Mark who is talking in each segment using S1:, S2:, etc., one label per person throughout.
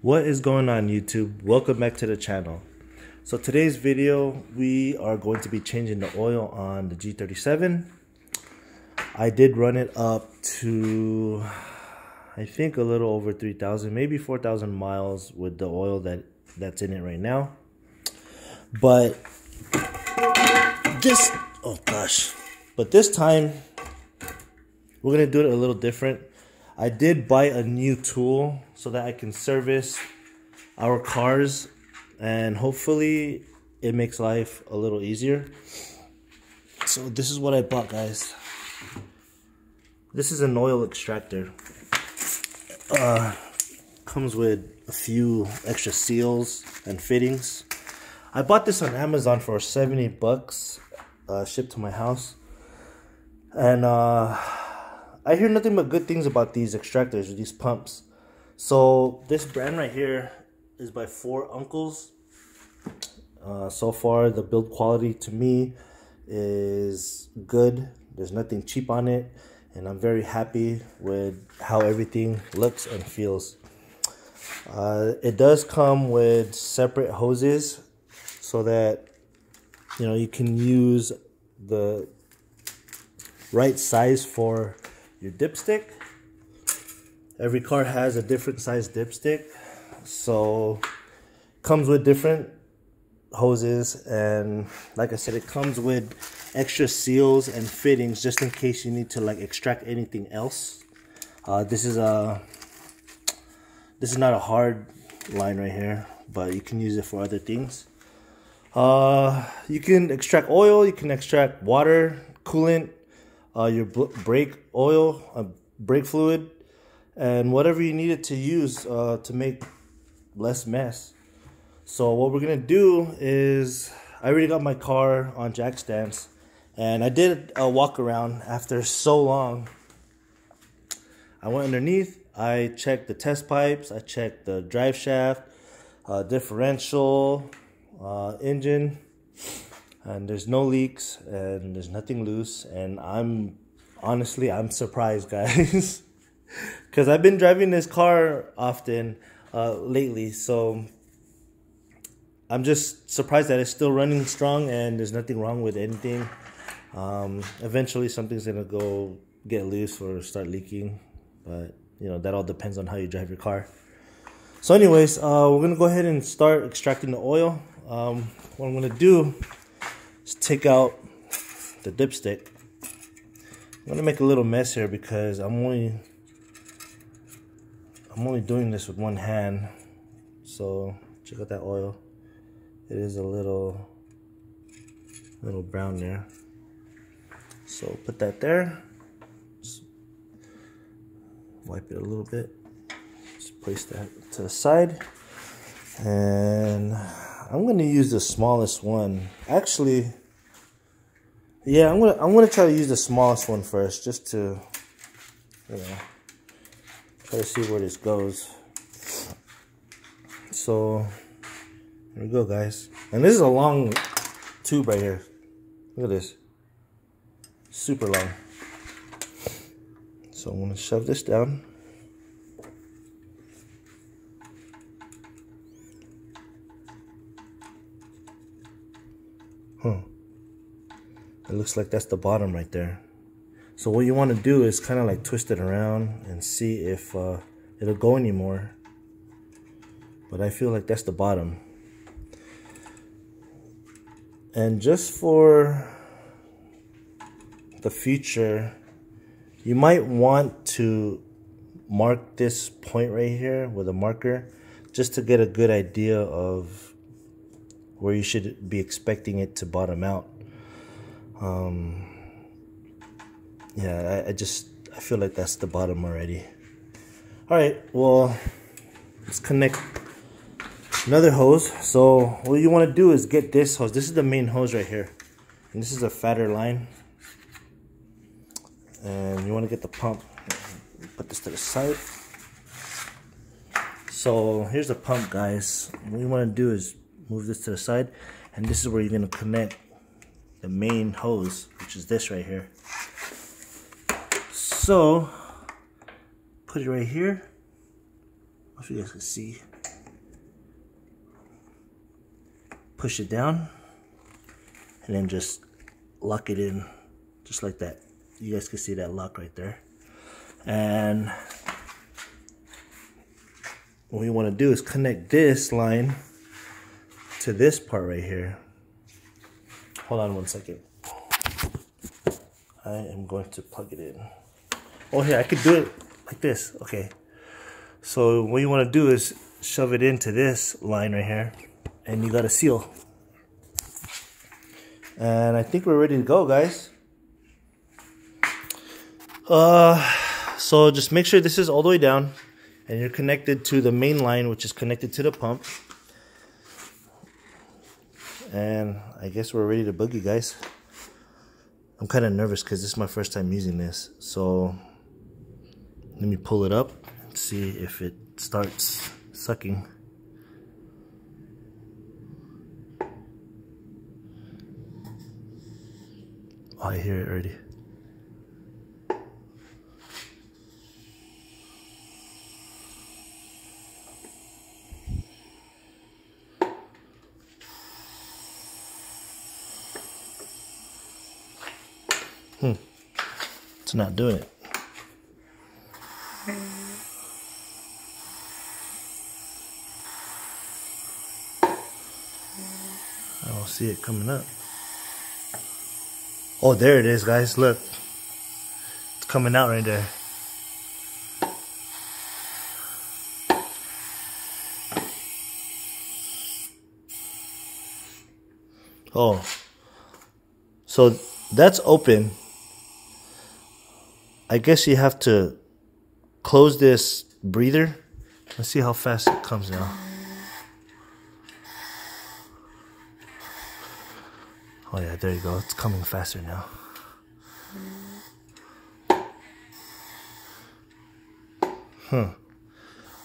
S1: What is going on YouTube? Welcome back to the channel. So today's video, we are going to be changing the oil on the G37. I did run it up to, I think a little over 3,000, maybe 4,000 miles with the oil that that's in it right now. But this, oh gosh. But this time, we're going to do it a little different. I did buy a new tool so that I can service our cars and hopefully it makes life a little easier. So this is what I bought guys. This is an oil extractor. Uh, comes with a few extra seals and fittings. I bought this on Amazon for 70 bucks uh, shipped to my house. And uh I hear nothing but good things about these extractors, these pumps. So this brand right here is by Four Uncles. Uh, so far, the build quality to me is good. There's nothing cheap on it, and I'm very happy with how everything looks and feels. Uh, it does come with separate hoses so that you know you can use the right size for your dipstick. Every car has a different size dipstick. So comes with different hoses and like I said it comes with extra seals and fittings just in case you need to like extract anything else. Uh, this is a this is not a hard line right here but you can use it for other things. Uh, you can extract oil, you can extract water, coolant, uh, your brake oil, uh, brake fluid, and whatever you needed to use uh, to make less mess. So what we're gonna do is, I already got my car on jack stands, and I did a walk around after so long. I went underneath, I checked the test pipes, I checked the drive shaft, uh, differential, uh, engine, and there's no leaks and there's nothing loose and i'm honestly i'm surprised guys. Because i've been driving this car often uh, lately so i'm just surprised that it's still running strong and there's nothing wrong with anything. Um, eventually something's gonna go get loose or start leaking but you know that all depends on how you drive your car. So anyways uh, we're gonna go ahead and start extracting the oil. Um, what i'm gonna do Take out the dipstick. I'm gonna make a little mess here because I'm only I'm only doing this with one hand. So check out that oil. It is a little little brown there. So put that there. Just wipe it a little bit. Just place that to the side. And I'm gonna use the smallest one. Actually, yeah, I'm gonna I'm gonna try to use the smallest one first, just to you know try to see where this goes. So here we go, guys. And this is a long tube right here. Look at this, super long. So I'm gonna shove this down. It looks like that's the bottom right there. So what you want to do is kind of like twist it around and see if uh, it'll go anymore. But I feel like that's the bottom. And just for the future, you might want to mark this point right here with a marker just to get a good idea of where you should be expecting it to bottom out. Um, yeah, I, I just I feel like that's the bottom already. All right, well, let's connect another hose. So what you want to do is get this hose. This is the main hose right here, and this is a fatter line. And you want to get the pump. Put this to the side. So here's the pump, guys. What you want to do is move this to the side and this is where you're going to connect the main hose, which is this right here. So, put it right here. I if you guys can see. Push it down, and then just lock it in, just like that. You guys can see that lock right there. And what we want to do is connect this line to this part right here Hold on one second. I am going to plug it in. Oh, here, I could do it like this. Okay. So what you want to do is shove it into this line right here. And you got a seal. And I think we're ready to go, guys. Uh, so just make sure this is all the way down. And you're connected to the main line, which is connected to the pump. And I guess we're ready to boogie, guys. I'm kind of nervous because this is my first time using this. So let me pull it up and see if it starts sucking. Oh, I hear it already. Not doing it. I don't see it coming up. Oh, there it is, guys. Look. It's coming out right there. Oh. So that's open. I guess you have to close this breather. Let's see how fast it comes now. Oh yeah, there you go. It's coming faster now. Huh.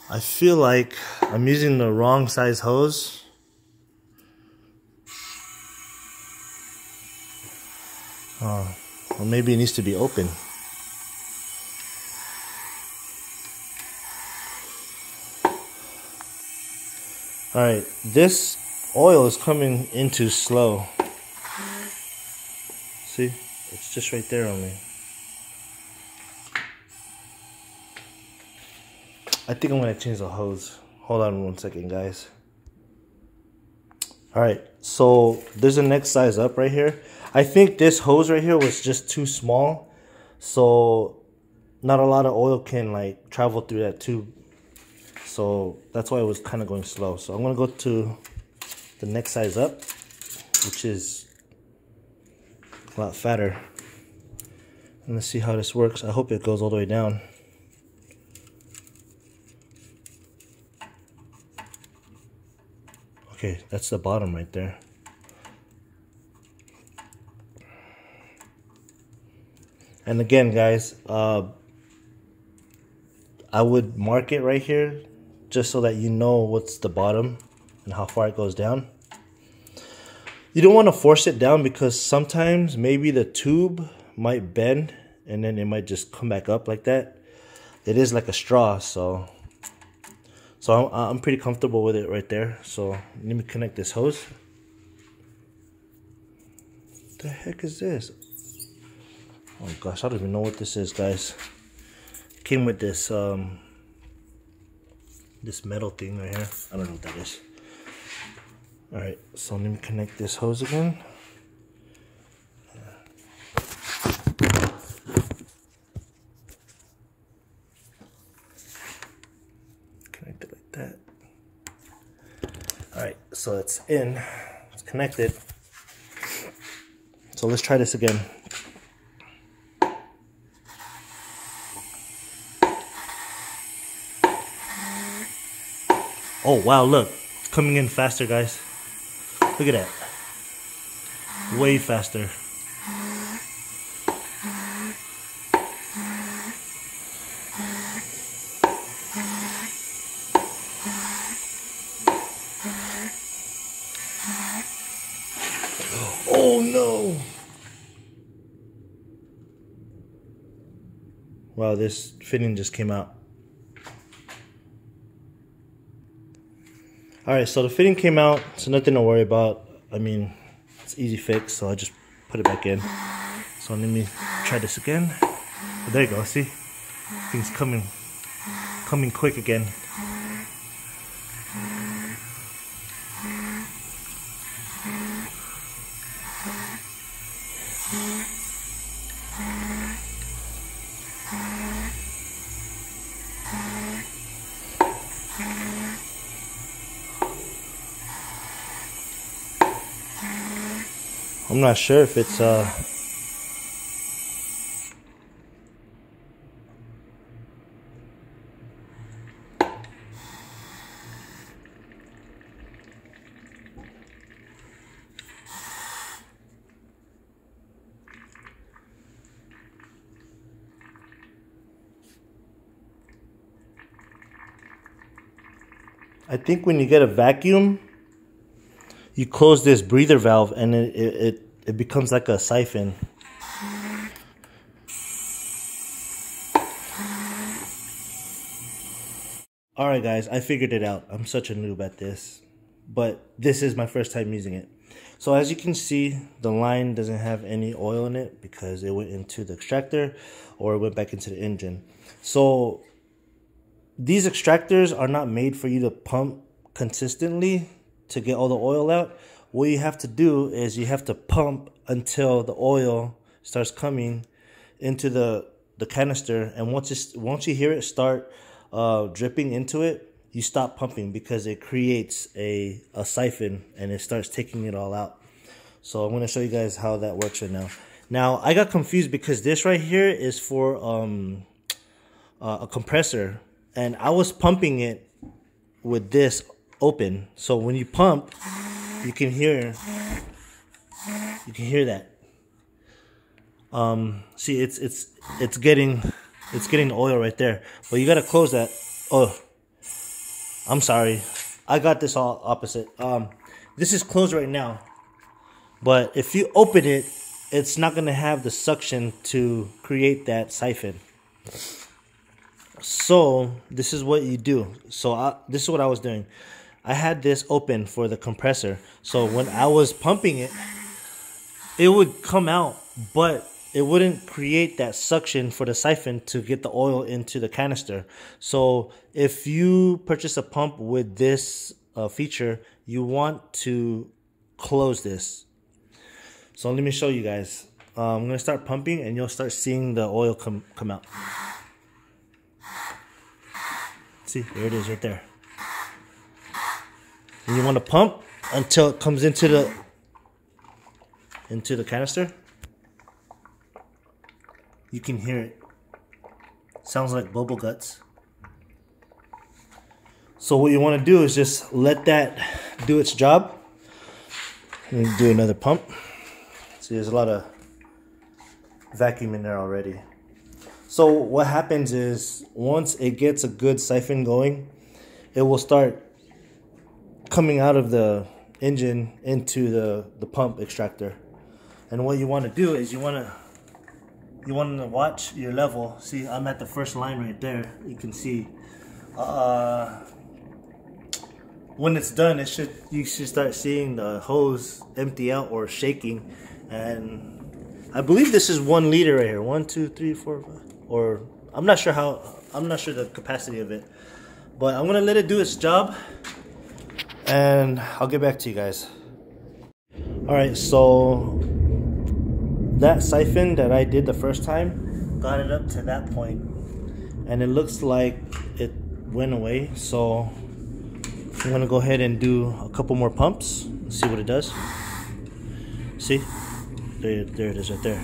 S1: I feel like I'm using the wrong size hose. Oh, well maybe it needs to be open. Alright, this oil is coming in too slow. See? It's just right there on me. I think I'm to change the hose. Hold on one second, guys. Alright, so there's a next size up right here. I think this hose right here was just too small. So not a lot of oil can like travel through that tube so that's why it was kind of going slow. So I'm gonna go to the next size up which is a lot fatter. And let's see how this works. I hope it goes all the way down. Okay that's the bottom right there. And again guys uh, I would mark it right here just so that you know what's the bottom and how far it goes down. You don't want to force it down because sometimes maybe the tube might bend and then it might just come back up like that. It is like a straw, so so I'm, I'm pretty comfortable with it right there. So let me connect this hose. What the heck is this? Oh gosh, I don't even know what this is, guys. Came with this um, this metal thing right here. I don't know what that is. Alright, so let me connect this hose again. Connect it like that. Alright, so it's in. It's connected. So let's try this again. Oh, wow, look. Coming in faster, guys. Look at that. Way faster. Oh no! Wow, this fitting just came out. All right, so the fitting came out, so nothing to worry about. I mean, it's easy fix, so I just put it back in. So let me try this again. Oh, there you go, see? Things coming, coming quick again. Not sure if it's uh I think when you get a vacuum, you close this breather valve and it, it, it becomes like a siphon. Alright guys, I figured it out. I'm such a noob at this. But this is my first time using it. So as you can see, the line doesn't have any oil in it because it went into the extractor or it went back into the engine. So these extractors are not made for you to pump consistently to get all the oil out. What you have to do is you have to pump until the oil starts coming into the the canister. And once it's once you hear it start uh, dripping into it you stop pumping because it creates a, a siphon and it starts taking it all out. So i'm going to show you guys how that works right now. Now i got confused because this right here is for um, uh, a compressor. And I was pumping it with this open. So when you pump, you can hear. You can hear that. Um, see, it's it's it's getting it's getting oil right there, but you gotta close that. Oh, I'm sorry, I got this all opposite. Um, this is closed right now, but if you open it, it's not gonna have the suction to create that siphon. So this is what you do. So I, this is what i was doing i had this open for the compressor so when i was pumping it it would come out but it wouldn't create that suction for the siphon to get the oil into the canister. So if you purchase a pump with this uh, feature you want to close this. So let me show you guys. Uh, i'm gonna start pumping and you'll start seeing the oil come come out. See, there it is right there. And you want to pump until it comes into the into the canister. You can hear it. Sounds like bubble guts. So what you want to do is just let that do its job. And do another pump. See, there's a lot of vacuum in there already. So what happens is once it gets a good siphon going, it will start coming out of the engine into the, the pump extractor. And what you want to do is you want to you want to watch your level. See, I'm at the first line right there. You can see uh, when it's done, it should you should start seeing the hose empty out or shaking. And I believe this is one liter right here. One, two, three, four, five or I'm not sure how I'm not sure the capacity of it but I'm gonna let it do its job and I'll get back to you guys. All right so that siphon that I did the first time got it up to that point. And it looks like it went away. So I'm gonna go ahead and do a couple more pumps see what it does. See? There, there it is right there.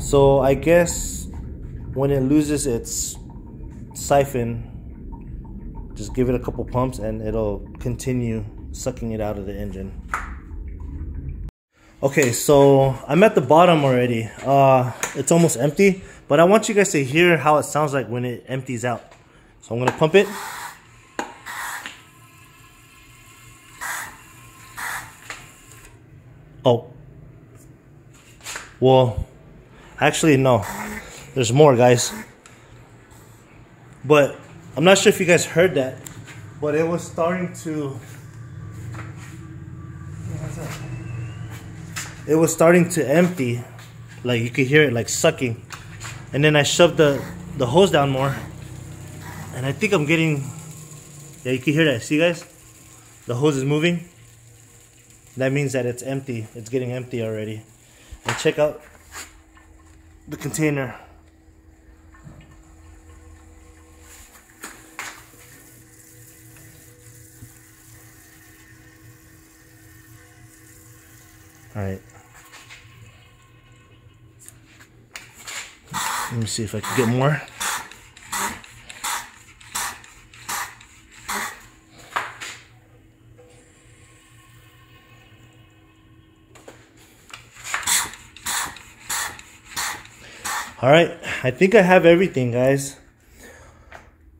S1: So I guess when it loses its siphon, just give it a couple pumps and it'll continue sucking it out of the engine. Okay, so I'm at the bottom already. Uh, it's almost empty, but I want you guys to hear how it sounds like when it empties out. So I'm gonna pump it. Oh. Well, Actually, no. There's more, guys. But I'm not sure if you guys heard that, but it was starting to. It was starting to empty, like you could hear it like sucking, and then I shoved the the hose down more, and I think I'm getting. Yeah, you can hear that. See, guys, the hose is moving. That means that it's empty. It's getting empty already. And check out the container. All right. Let me see if I can get more. All right, I think I have everything, guys.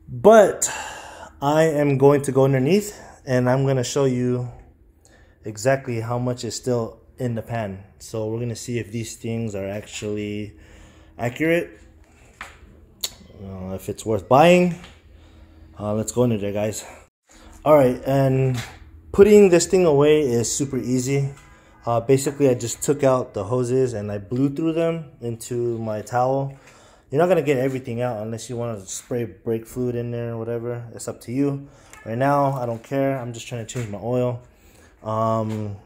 S1: But I am going to go underneath and I'm going to show you exactly how much is still in the pan. So we're gonna see if these things are actually accurate, uh, if it's worth buying. Uh, let's go into there, guys. All right, and putting this thing away is super easy. Uh, basically, I just took out the hoses and I blew through them into my towel. You're not gonna get everything out unless you want to spray brake fluid in there or whatever. It's up to you. Right now, I don't care. I'm just trying to change my oil. Um,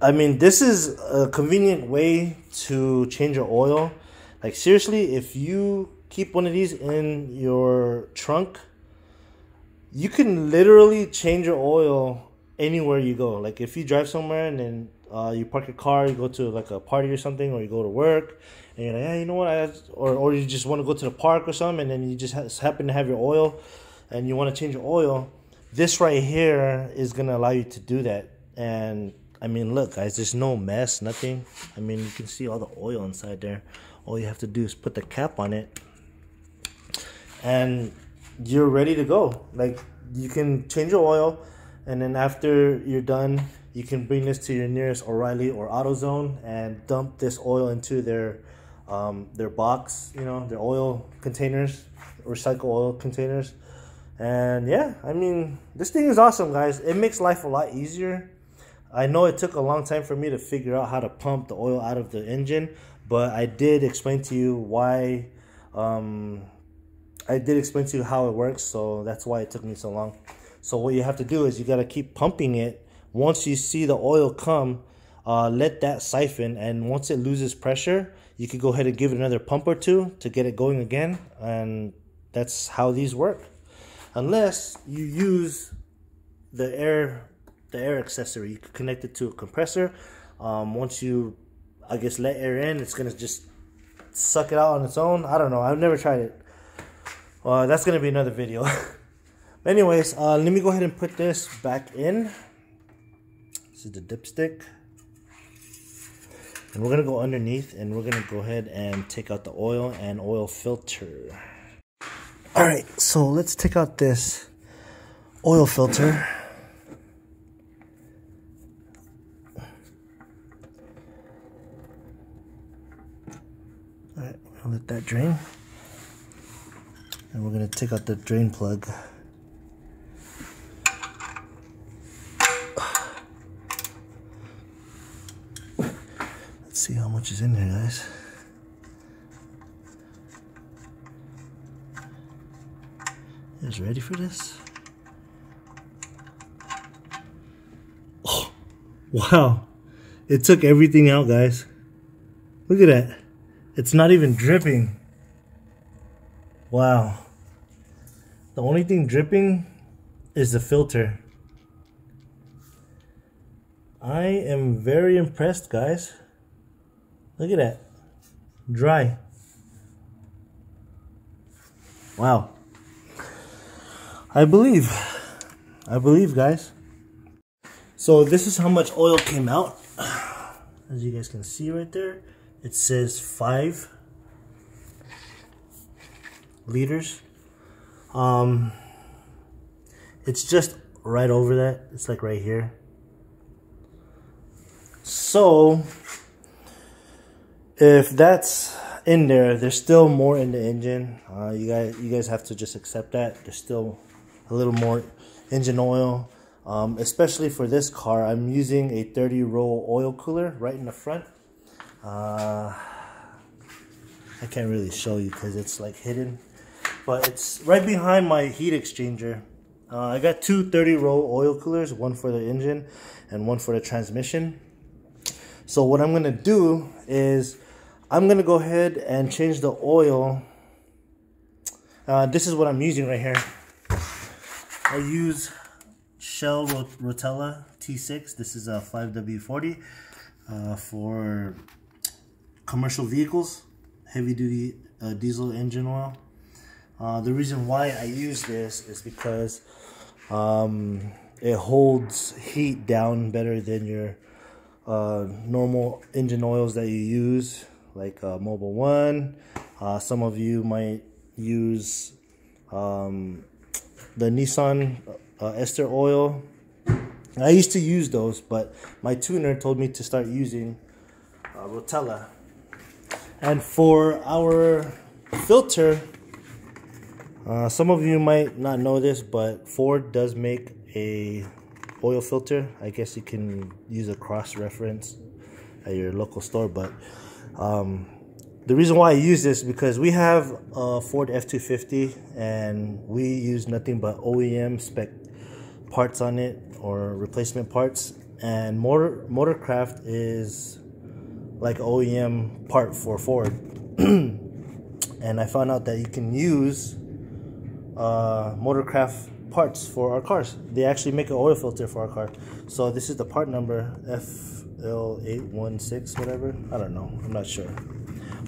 S1: I mean, this is a convenient way to change your oil. Like seriously, if you keep one of these in your trunk, you can literally change your oil anywhere you go. Like if you drive somewhere and then uh, you park your car, you go to like a party or something, or you go to work, and you're like, yeah, you know what, I, or or you just want to go to the park or something, and then you just ha- happen to have your oil, and you want to change your oil. This right here is gonna allow you to do that, and I mean, look, guys, there's no mess, nothing. I mean, you can see all the oil inside there. All you have to do is put the cap on it, and you're ready to go. Like, you can change your oil, and then after you're done, you can bring this to your nearest O'Reilly or AutoZone and dump this oil into their um, their box, you know, their oil containers, recycle oil containers. And yeah, I mean, this thing is awesome, guys. It makes life a lot easier I know it took a long time for me to figure out how to pump the oil out of the engine, but I did explain to you why. Um, I did explain to you how it works, so that's why it took me so long. So what you have to do is you got to keep pumping it. Once you see the oil come, uh, let that siphon, and once it loses pressure, you could go ahead and give it another pump or two to get it going again, and that's how these work. Unless you use the air the air accessory. You can connect it to a compressor. Um, once you, I guess, let air in, it's gonna just suck it out on its own. I don't know. I've never tried it. Uh, that's gonna be another video. Anyways, uh, let me go ahead and put this back in. This is the dipstick. And we're gonna go underneath and we're gonna go ahead and take out the oil and oil filter. Alright, so let's take out this oil filter. I'll let that drain. And we're going to take out the drain plug. Let's see how much is in there, guys. You ready for this? Oh, wow. It took everything out, guys. Look at that. It's not even dripping. Wow. The only thing dripping is the filter. I am very impressed, guys. Look at that. Dry. Wow. I believe. I believe, guys. So this is how much oil came out. As you guys can see right there it says five liters um it's just right over that it's like right here so if that's in there. There's still more in the engine. Uh, you guys, you guys have to just accept that. There's still a little more engine oil. Um, especially for this car, I'm using a 30 row oil cooler right in the front. Uh, I can't really show you because it's like hidden, but it's right behind my heat exchanger. Uh, I got two 30 row oil coolers, one for the engine and one for the transmission. So what I'm gonna do is I'm gonna go ahead and change the oil. Uh, this is what I'm using right here. I use Shell Rotella T6. This is a 5W40 uh, for commercial vehicles, heavy duty uh, diesel engine oil. Uh, the reason why I use this is because um, it holds heat down better than your uh, normal engine oils that you use, like uh, Mobil One. Uh, some of you might use um, the Nissan uh, ester oil. I used to use those, but my tuner told me to start using Rotella. And for our filter, uh, some of you might not know this, but Ford does make a oil filter. I guess you can use a cross reference at your local store, but um, the reason why I use this because we have a Ford F250 and we use nothing but OEM spec parts on it or replacement parts and motor motorcraft is like OEM part for Ford and I found out that you can use uh, motorcraft parts for our cars. They actually make an oil filter for our car. So this is the part number FL816 whatever. I don't know. I'm not sure.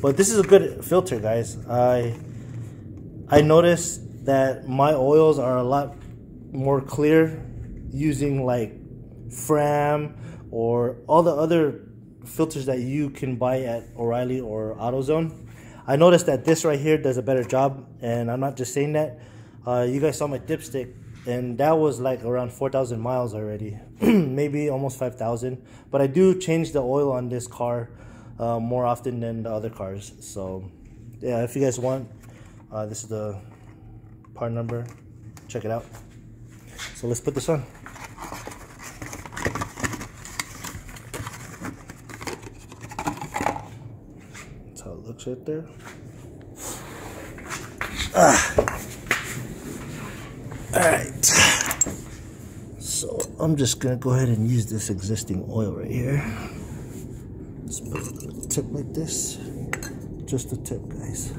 S1: But this is a good filter, guys. I I noticed that my oils are a lot more clear using like Fram or all the other filters that you can buy at O'Reilly or AutoZone. I noticed that this right here does a better job, and I'm not just saying that. Uh, you guys saw my dipstick, and that was like around 4,000 miles already, maybe almost 5,000. But I do change the oil on this car uh, more often than the other cars. So yeah, if you guys want, uh, this is the part number. Check it out. So let's put this on. Right there. Ah. Alright. So I'm just gonna go ahead and use this existing oil right here. Tip like this. Just a tip, guys.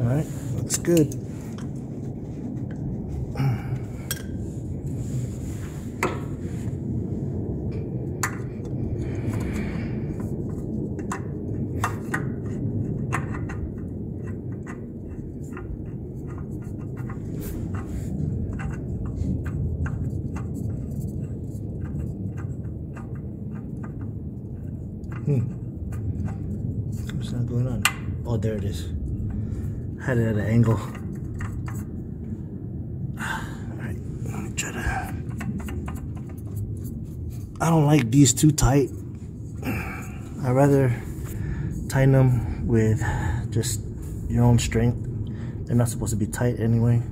S1: All right, looks good. Hmm. What's not going on? Oh, there it is. Had it at an angle. Alright, let me try to. I don't like these too tight. i rather tighten them with just your own strength. They're not supposed to be tight anyway.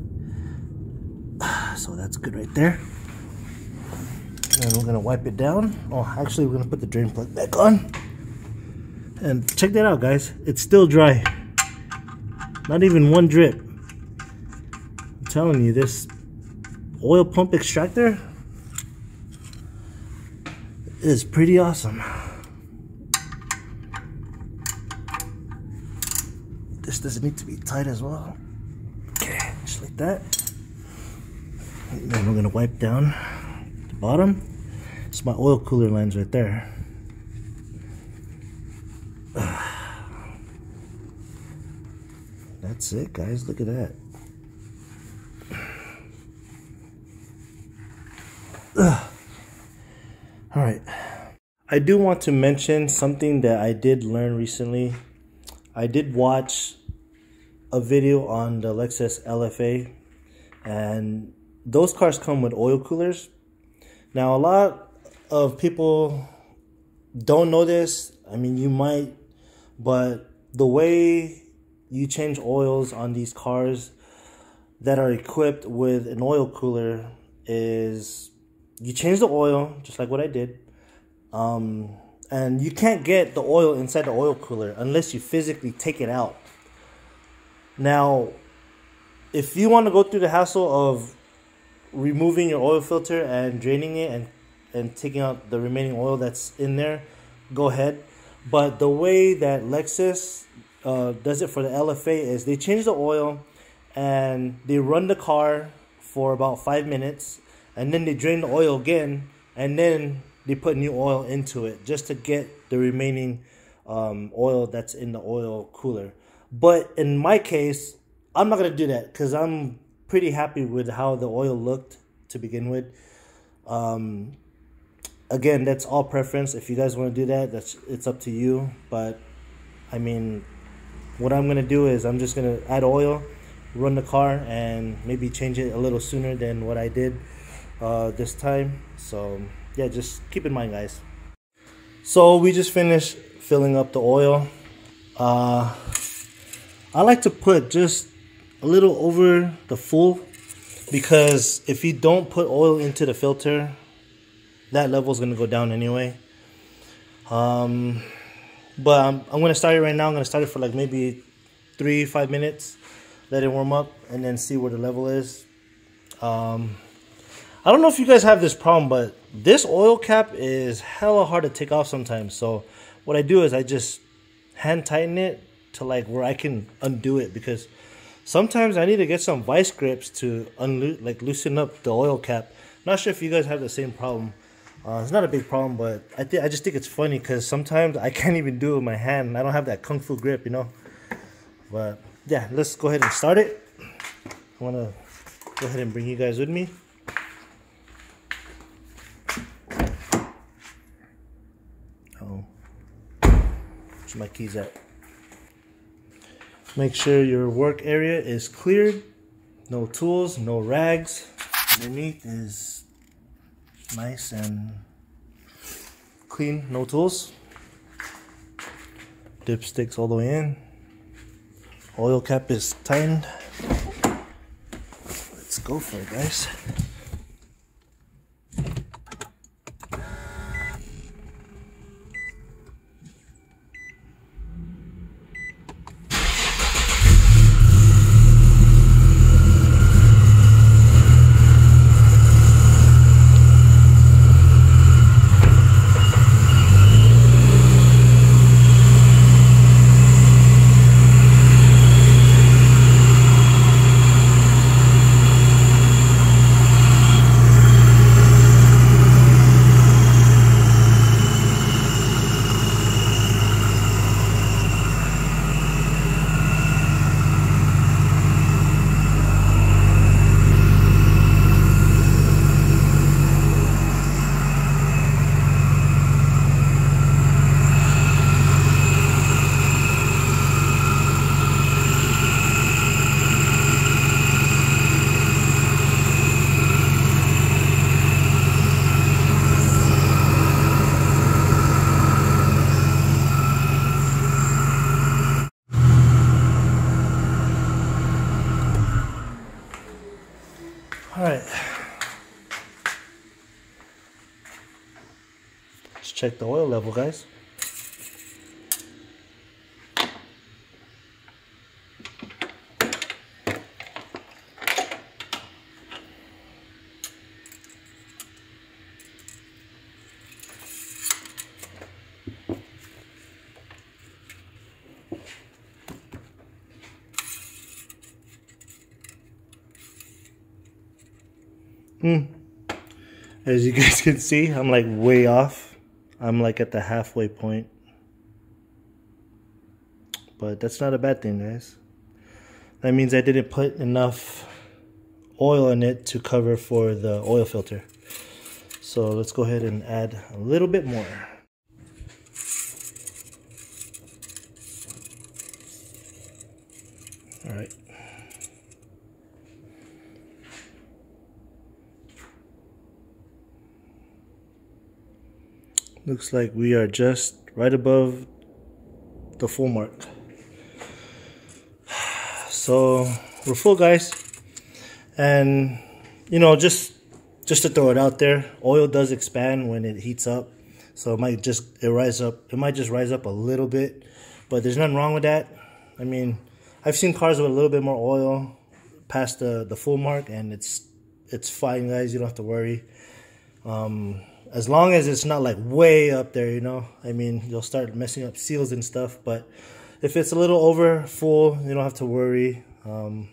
S1: So that's good right there. And we're gonna wipe it down. Oh, actually, we're gonna put the drain plug back on. And check that out, guys. It's still dry. Not even one drip. I'm telling you, this oil pump extractor is pretty awesome. This doesn't need to be tight as well. Okay, just like that. And then we're gonna wipe down the bottom. It's my oil cooler lines right there. That's it, guys. Look at that. I do want to mention something that I did learn recently. I did watch a video on the Lexus LFA, and those cars come with oil coolers. Now, a lot of people don't know this. I mean, you might, but the way you change oils on these cars that are equipped with an oil cooler is you change the oil, just like what I did. Um, and you can't get the oil inside the oil cooler unless you physically take it out. Now, if you want to go through the hassle of removing your oil filter and draining it and and taking out the remaining oil that's in there, go ahead. But the way that Lexus uh, does it for the LFA is they change the oil and they run the car for about five minutes and then they drain the oil again and then they put new oil into it just to get the remaining um, oil that's in the oil cooler. But in my case, I'm not gonna do that because I'm pretty happy with how the oil looked to begin with. Um, again, that's all preference. If you guys want to do that, that's it's up to you. But I mean, what I'm gonna do is I'm just gonna add oil, run the car, and maybe change it a little sooner than what I did uh, this time. So yeah, just keep in mind, guys. So we just finished filling up the oil. Uh, I like to put just a little over the full because if you don't put oil into the filter, that level is going to go down anyway. Um, but I'm, I'm going to start it right now. I'm going to start it for like maybe three, five minutes. Let it warm up and then see where the level is. Um, I don't know if you guys have this problem, but this oil cap is hella hard to take off sometimes. So what I do is I just hand tighten it to like where I can undo it because sometimes I need to get some vice grips to unlo- like loosen up the oil cap. Not sure if you guys have the same problem. Uh, it's not a big problem, but I think I just think it's funny because sometimes I can't even do it with my hand. I don't have that kung fu grip, you know. But yeah, let's go ahead and start it. I want to go ahead and bring you guys with me. My keys at? Make sure your work area is cleared. No tools, no rags. Underneath is nice and clean, no tools. Dipsticks all the way in. Oil cap is tightened. Let's go for it, guys. All right. Let's check the oil level, guys. Hmm. As you guys can see, I'm like way off. I'm like at the halfway point. But that's not a bad thing, guys. That means I didn't put enough oil in it to cover for the oil filter. So let's go ahead and add a little bit more. Looks like we are just right above the full mark. So we're full guys. And you know, just just to throw it out there, oil does expand when it heats up. So it might just it rise up it might just rise up a little bit. But there's nothing wrong with that. I mean, I've seen cars with a little bit more oil past the, the full mark and it's it's fine guys, you don't have to worry. Um, as long as it's not like way up there, you know. I mean, you'll start messing up seals and stuff, but if it's a little over full, you don't have to worry. Um,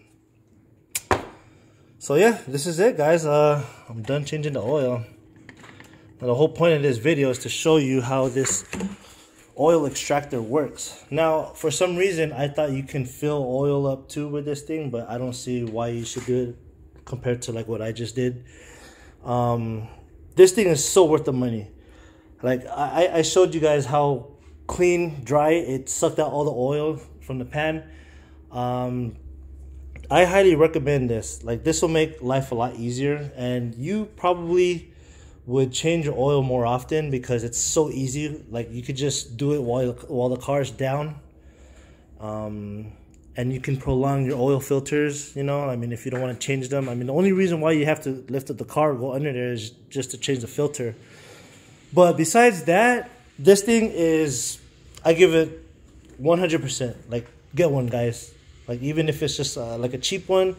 S1: so yeah, this is it, guys. Uh, I'm done changing the oil. Now, the whole point of this video is to show you how this oil extractor works. Now, for some reason, I thought you can fill oil up too with this thing, but I don't see why you should do it compared to like what I just did. Um, this thing is so worth the money. Like I, I showed you guys how clean, dry, it sucked out all the oil from the pan. Um, I highly recommend this. Like this will make life a lot easier and you probably would change your oil more often because it's so easy. Like you could just do it while while the car is down. Um, and you can prolong your oil filters, you know. I mean, if you don't want to change them, I mean, the only reason why you have to lift up the car, go under there is just to change the filter. But besides that, this thing is, I give it 100%. Like, get one, guys. Like, even if it's just uh, like a cheap one,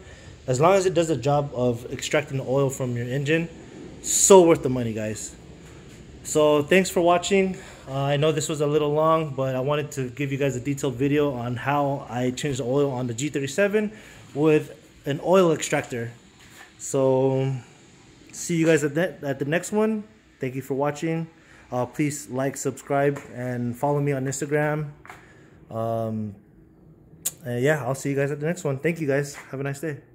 S1: as long as it does the job of extracting the oil from your engine, so worth the money, guys. So thanks for watching. Uh, I know this was a little long, but I wanted to give you guys a detailed video on how I changed the oil on the G37 with an oil extractor. So see you guys at, that, at the next one. Thank you for watching. Uh, please like, subscribe, and follow me on Instagram. Um, yeah, I'll see you guys at the next one. Thank you guys. Have a nice day.